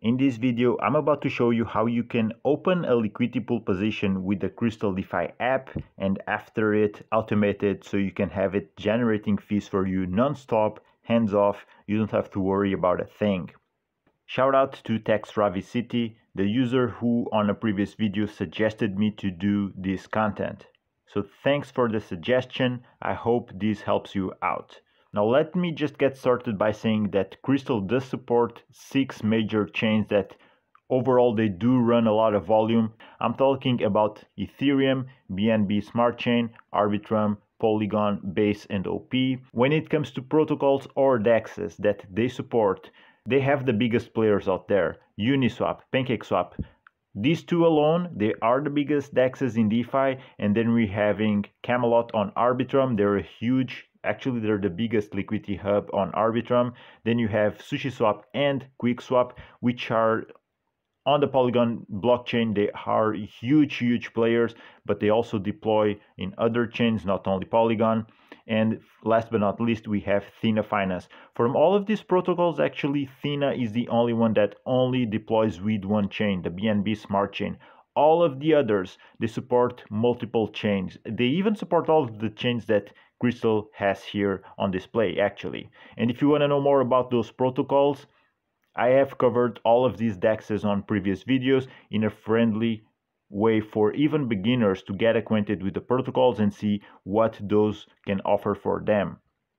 In this video, I'm about to show you how you can open a liquidity pool position with the Krystal DeFi app and after it automate it so you can have it generating fees for you non-stop, hands off, you don't have to worry about a thing. Shout out to Tex Ravi City, the user who on a previous video suggested me to do this content. So thanks for the suggestion, I hope this helps you out. Now let me just get started by saying that Krystal does support six major chains that overall they do run a lot of volume. I'm talking about Ethereum, BNB Smart Chain, Arbitrum, Polygon, Base and OP. When it comes to protocols or DEXs that they support, they have the biggest players out there. Uniswap, PancakeSwap, these two alone, they are the biggest DEXs in DeFi, and then we're having Camelot on Arbitrum. They're a huge Actually, they're the biggest liquidity hub on Arbitrum. Then you have SushiSwap and QuickSwap, which are on the Polygon blockchain. They are huge, huge players, but they also deploy in other chains, not only Polygon. And last but not least, we have Thena Finance. From all of these protocols, actually, Thena is the only one that only deploys with one chain, the BNB Smart Chain all of the others they support multiple chains they even support all of the chains that Krystal has here on display actually. And if you want to know more about those protocols, I have covered all of these DEXs on previous videos in a friendly way for even beginners to get acquainted with the protocols and see what those can offer for them.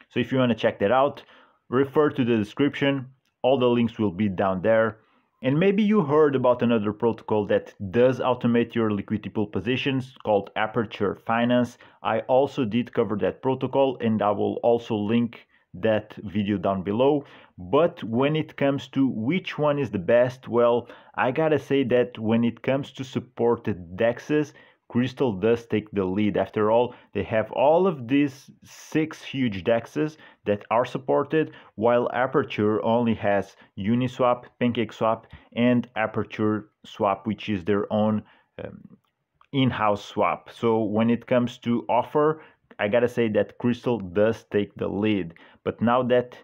So if you want to check that out, refer to the description. All the links will be down there. And maybe you heard about another protocol that does automate your liquidity pool positions called Aperture Finance. I also did cover that protocol and I will also link that video down below. But when it comes to which one is the best, well, I gotta say that when it comes to supported DEXs, Krystal does take the lead. After all, they have all of these six huge DEXs that are supported, while Aperture only has Uniswap, PancakeSwap, and Aperture Swap, which is their own um, in-house swap. So when it comes to offer, I gotta say that Krystal does take the lead. But now that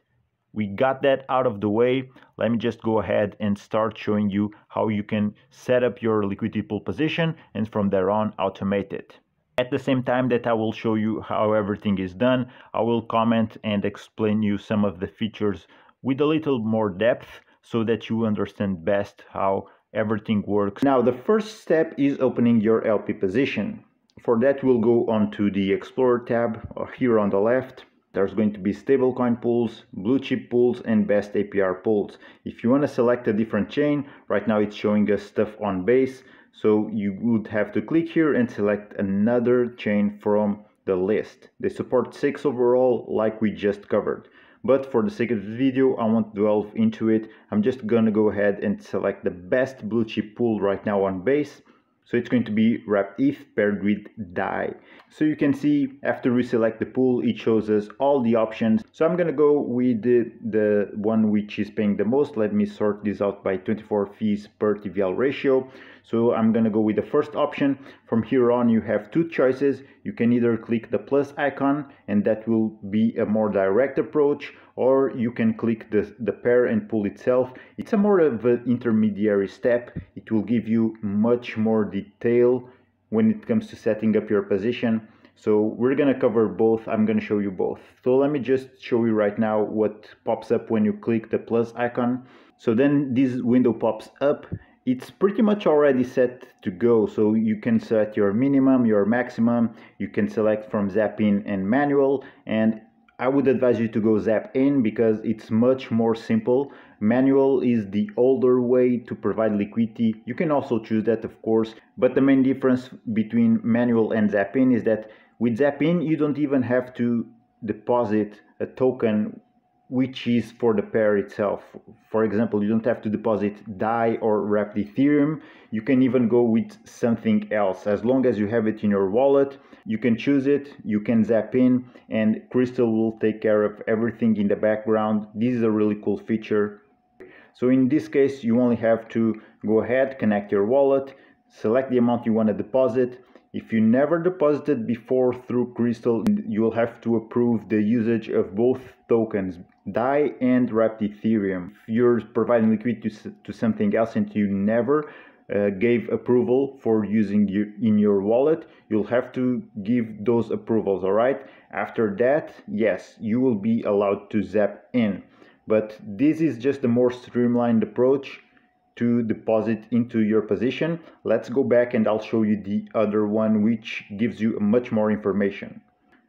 we got that out of the way let me just go ahead and start showing you how you can set up your liquidity pool position and from there on automate it at the same time that I will show you how everything is done, I will comment and explain you some of the features with a little more depth so that you understand best how everything works. Now the first step is opening your LP position. For that we'll go onto the Explorer tab uh, here on the left there's going to be stablecoin pools, blue chip pools, and best APR pools. If you want to select a different chain, right now it's showing us stuff on base, so you would have to click here and select another chain from the list. They support six overall, like we just covered. But for the sake of the video, I won't delve into it. I'm just gonna go ahead and select the best blue chip pool right now on base so it's going to be wrapped ETH paired with DAI. So you can see after we select the pool, it shows us all the options. So I'm going to go with the, the one which is paying the most. Let me sort this out by 24 fees per TVL ratio. So I'm to go with the first option. From here on, you have two choices. You can either click the plus icon and that will be a more direct approach or you can click the, the pair and pull itself. It's a more of an intermediary step. It will give you much more detail when it comes to setting up your position. So we're gonna cover both, I'm gonna show you both. So let me just show you right now what pops up when you click the plus icon. So then this window pops up it's pretty much already set to go so you can set your minimum your maximum you can select from zap in and manual and I would advise you to go zap in because it's much more simple. Manual is the older way to provide liquidity. You can also choose that of course, but the main difference between manual and zap in is that with zap in you don't even have to deposit a token which is for the pair itself. For example, you don't have to deposit DAI or wrapped Ethereum. You can even go with something else. As long as you have it in your wallet, you can choose it, you can zap in, and Krystal will take care of everything in the background. This is a really cool feature. So in this case, you only have to go ahead, connect your wallet, select the amount you want to deposit, if you never deposited before through Krystal, you will have to approve the usage of both tokens DAI and Wrapped Ethereum. If you're providing liquidity to, to something else and you never uh, gave approval for using you in your wallet, you'll have to give those approvals, all right? After that, yes, you will be allowed to zap in. But this is just a more streamlined approach to deposit into your position. Let's go back and I'll show you the other one which gives you much more information.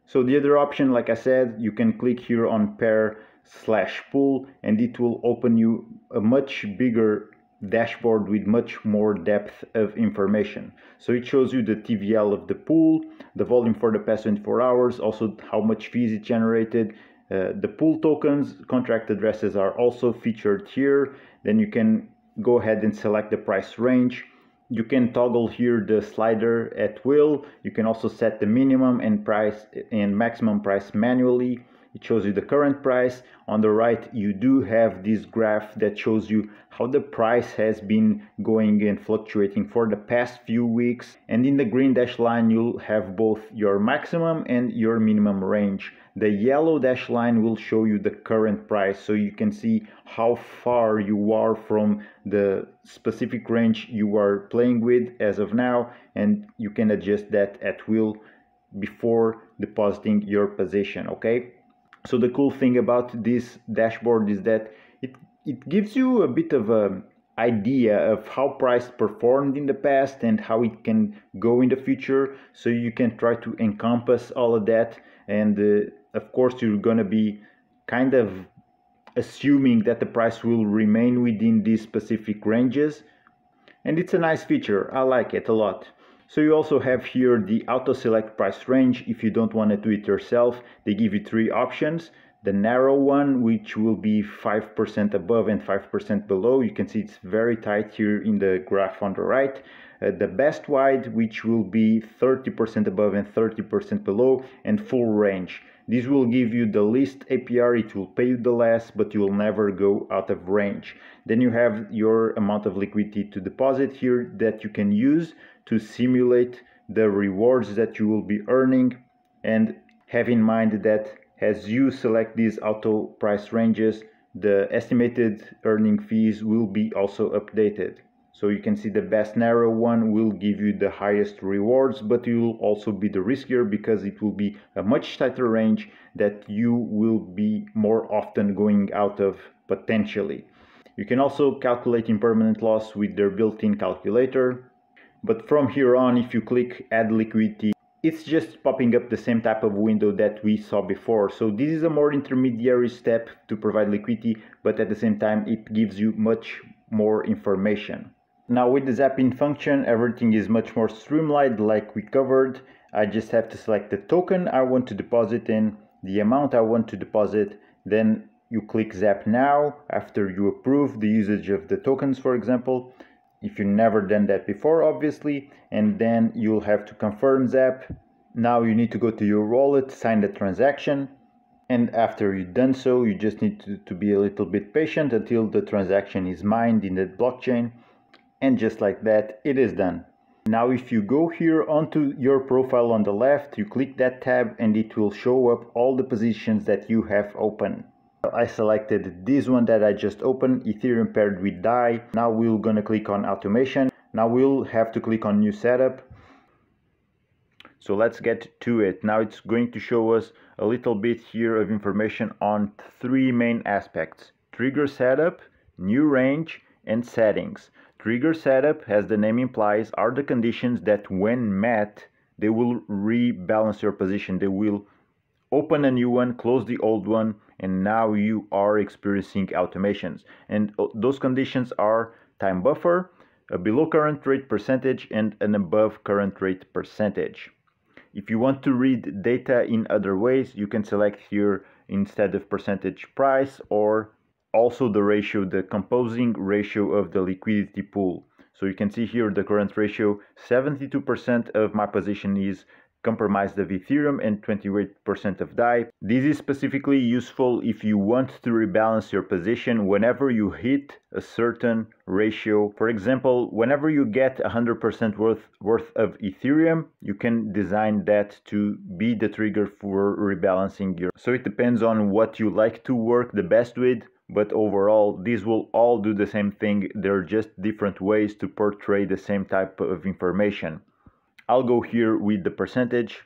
So the other option, like I said, you can click here on pair slash pool and it will open you a much bigger dashboard with much more depth of information. So it shows you the TVL of the pool, the volume for the past 24 hours, also how much fees it generated. Uh, the pool tokens, contract addresses are also featured here. Then you can go ahead and select the price range. You can toggle here the slider at will. You can also set the minimum and price and maximum price manually. It shows you the current price. On the right, you do have this graph that shows you how the price has been going and fluctuating for the past few weeks. And in the green dash line, you'll have both your maximum and your minimum range. The yellow dash line will show you the current price so you can see how far you are from the specific range you are playing with as of now and you can adjust that at will before depositing your position okay so the cool thing about this dashboard is that it, it gives you a bit of a idea of how price performed in the past and how it can go in the future. So you can try to encompass all of that. And uh, of course you're going to be kind of assuming that the price will remain within these specific ranges. And it's a nice feature. I like it a lot so you also have here the auto select price range. If you don't want to do it yourself, they give you three options. The narrow one, which will be 5% above and 5% below. You can see it's very tight here in the graph on the right. Uh, the best wide, which will be 30% above and 30% below, and full range. This will give you the least APR, it will pay you the less, but you will never go out of range. Then you have your amount of liquidity to deposit here that you can use to simulate the rewards that you will be earning and have in mind that as you select these auto price ranges, the estimated earning fees will be also updated. So you can see the best narrow one will give you the highest rewards, but it will also be the riskier because it will be a much tighter range that you will be more often going out of potentially. You can also calculate impermanent loss with their built-in calculator. But from here on, if you click add liquidity, it's just popping up the same type of window that we saw before. So this is a more intermediary step to provide liquidity, but at the same time, it gives you much more information. Now with the zapping function, everything is much more streamlined like we covered. I just have to select the token I want to deposit in, the amount I want to deposit, then you click zap now after you approve the usage of the tokens, for example. If you've never done that before, obviously, and then you'll have to confirm zap. Now you need to go to your wallet, sign the transaction, and after you've done so, you just need to, to be a little bit patient until the transaction is mined in the blockchain and just like that it is done. Now if you go here onto your profile on the left, you click that tab and it will show up all the positions that you have open. I selected this one that I just opened, Ethereum paired with DAI. Now we're gonna click on automation. Now we'll have to click on new setup. So let's get to it. Now it's going to show us a little bit here of information on three main aspects. Trigger setup, new range, and settings. Trigger setup, as the name implies, are the conditions that when met, they will rebalance your position. They will open a new one, close the old one, and now you are experiencing automations. And uh, those conditions are time buffer, a below current rate percentage, and an above current rate percentage. If you want to read data in other ways, you can select here instead of percentage price or also the ratio, the composing ratio of the liquidity pool. So you can see here the current ratio, 72% of my position is compromised of Ethereum and 28% of DAI. This is specifically useful if you want to rebalance your position whenever you hit a certain ratio. For example, whenever you get 100% worth, worth of Ethereum, you can design that to be the trigger for rebalancing your. So it depends on what you like to work the best with but overall these will all do the same thing they're just different ways to portray the same type of information I'll go here with the percentage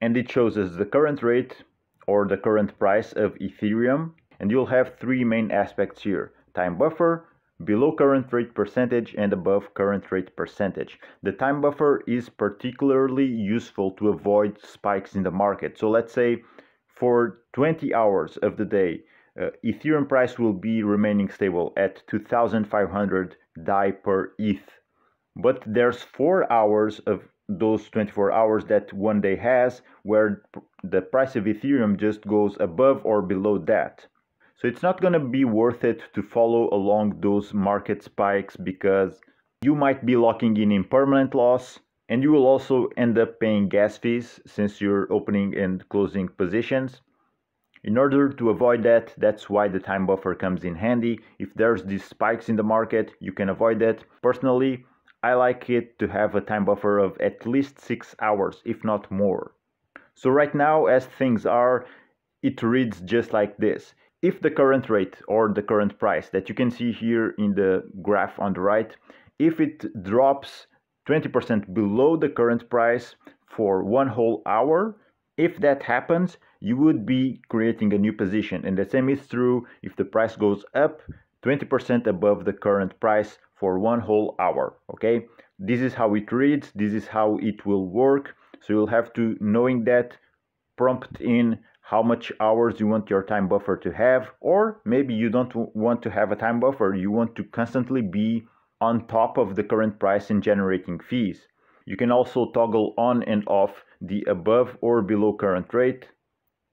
and it shows us the current rate or the current price of Ethereum and you'll have three main aspects here time buffer below current rate percentage and above current rate percentage. The time buffer is particularly useful to avoid spikes in the market. So let's say for 20 hours of the day, uh, Ethereum price will be remaining stable at 2500 DAI per ETH. But there's 4 hours of those 24 hours that one day has where the price of Ethereum just goes above or below that. So it's not going to be worth it to follow along those market spikes because you might be locking in impermanent loss and you will also end up paying gas fees since you're opening and closing positions. In order to avoid that, that's why the time buffer comes in handy. If there's these spikes in the market, you can avoid that. Personally, I like it to have a time buffer of at least 6 hours, if not more. So right now, as things are, it reads just like this. If the current rate or the current price that you can see here in the graph on the right, if it drops 20% below the current price for one whole hour, if that happens, you would be creating a new position. And the same is true if the price goes up 20% above the current price for one whole hour okay? This is how it reads. This is how it will work. So you'll have to knowing that prompt in how much hours you want your time buffer to have or maybe you don't want to have a time buffer. You want to constantly be on top of the current price and generating fees. You can also toggle on and off the above or below current rate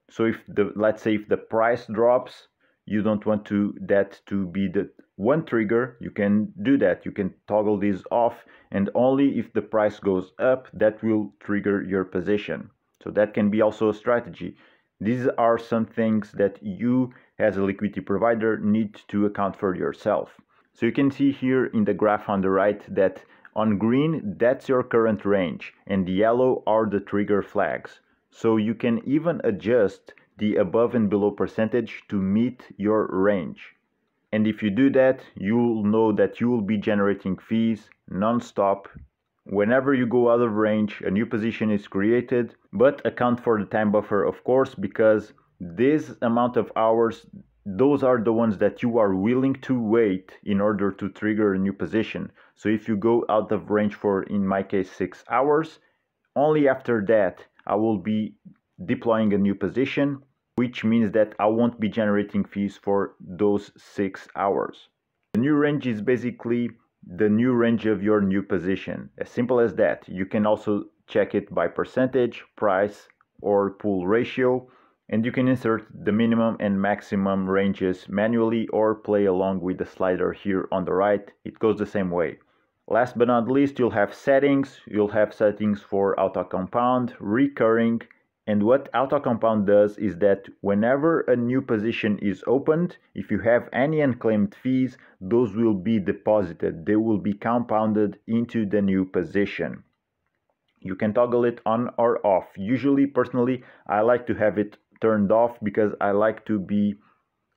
so if the let's say if the price drops you don't want to that to be the one trigger you can do that. You can toggle this off and only if the price goes up that will trigger your position. So that can be also a strategy. These are some things that you as a liquidity provider need to account for yourself. So you can see here in the graph on the right that on green that's your current range and yellow are the trigger flags so you can even adjust the above and below percentage to meet your range and if you do that, you'll know that you will be generating fees non-stop. Whenever you go out of range, a new position is created, but account for the time buffer, of course, because this amount of hours, those are the ones that you are willing to wait in order to trigger a new position. So if you go out of range for, in my case, six hours, only after that, I will be deploying a new position which means that I won't be generating fees for those six hours. The new range is basically the new range of your new position. As simple as that. You can also check it by percentage, price, or pool ratio, and you can insert the minimum and maximum ranges manually or play along with the slider here on the right. It goes the same way. Last but not least, you'll have settings. You'll have settings for auto compound, recurring, and what auto compound does is that whenever a new position is opened, if you have any unclaimed fees, those will be deposited. They will be compounded into the new position. You can toggle it on or off. Usually, personally, I like to have it turned off because I like to be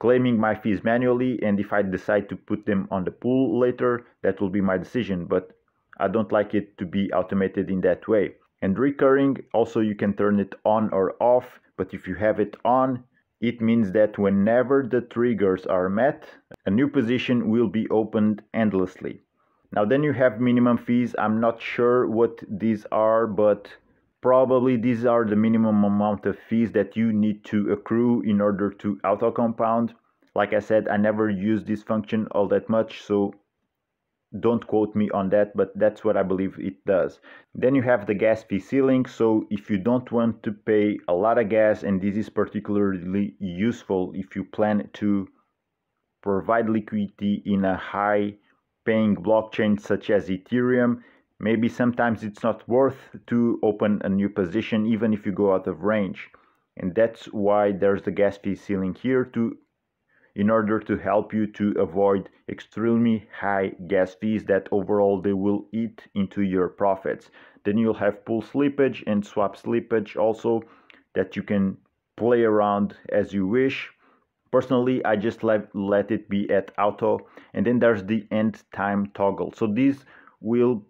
claiming my fees manually and if I decide to put them on the pool later, that will be my decision, but I don't like it to be automated in that way. And recurring, also you can turn it on or off, but if you have it on, it means that whenever the triggers are met, a new position will be opened endlessly. Now then you have minimum fees. I'm not sure what these are, but probably these are the minimum amount of fees that you need to accrue in order to auto compound. Like I said, I never use this function all that much, so don't quote me on that but that's what i believe it does then you have the gas fee ceiling so if you don't want to pay a lot of gas and this is particularly useful if you plan to provide liquidity in a high paying blockchain such as ethereum maybe sometimes it's not worth to open a new position even if you go out of range. And that's why there's the gas fee ceiling here to in order to help you to avoid extremely high gas fees that overall they will eat into your profits. Then you'll have pool slippage and swap slippage also that you can play around as you wish. Personally i just let, let it be at auto and then there's the end time toggle. So this will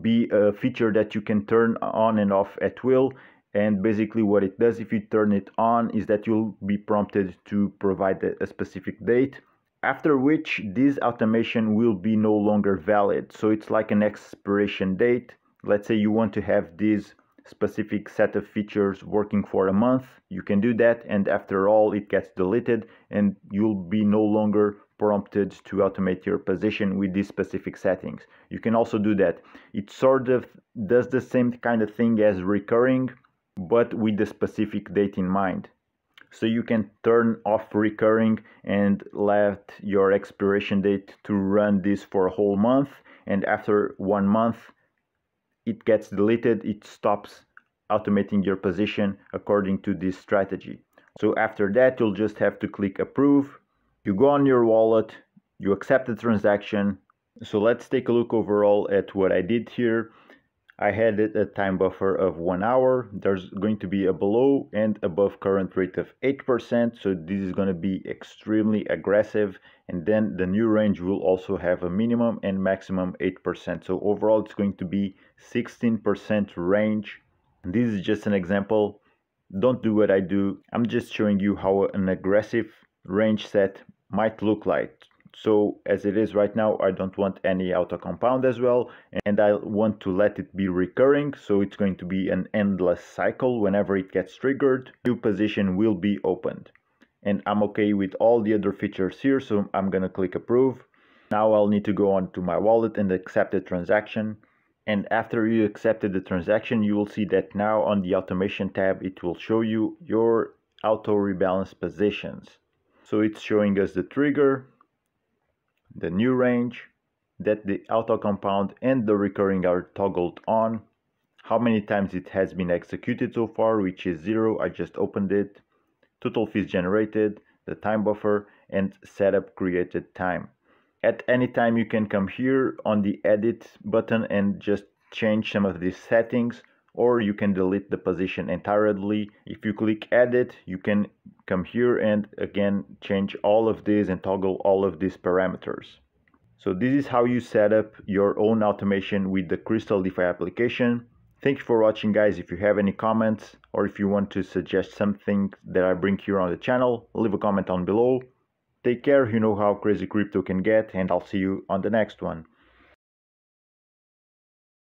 be a feature that you can turn on and off at will. And basically what it does if you turn it on is that you'll be prompted to provide a specific date after which this automation will be no longer valid. So it's like an expiration date. Let's say you want to have this specific set of features working for a month you can do that. And after all it gets deleted and you'll be no longer prompted to automate your position with these specific settings you can also do that it sort of does the same kind of thing as recurring but with the specific date in mind. So you can turn off recurring and let your expiration date to run this for a whole month and after one month it gets deleted, it stops automating your position according to this strategy. So after that you'll just have to click approve, you go on your wallet, you accept the transaction. So let's take a look overall at what I did here. I had a time buffer of one hour. There's going to be a below and above current rate of 8%. So this is going to be extremely aggressive. And then the new range will also have a minimum and maximum 8%. So overall, it's going to be 16% range. This is just an example. Don't do what I do. I'm just showing you how an aggressive range set might look like. So as it is right now I don't want any auto compound as well and I want to let it be recurring so it's going to be an endless cycle. Whenever it gets triggered new position will be opened. And I'm okay with all the other features here so I'm gonna click approve. Now I'll need to go on to my wallet and accept the transaction. And after you accepted the transaction you will see that now on the automation tab it will show you your auto rebalance positions so it's showing us the trigger the new range, that the auto compound and the recurring are toggled on, how many times it has been executed so far, which is zero, I just opened it, total fees generated, the time buffer, and setup created time. At any time you can come here on the edit button and just change some of these settings or you can delete the position entirely. If you click edit, you can come here and again change all of these and toggle all of these parameters. So this is how you set up your own automation with the Krystal DeFi application. Thank you for watching guys. If you have any comments or if you want to suggest something that I bring here on the channel, leave a comment down below. Take care, you know how crazy crypto can get and I'll see you on the next one.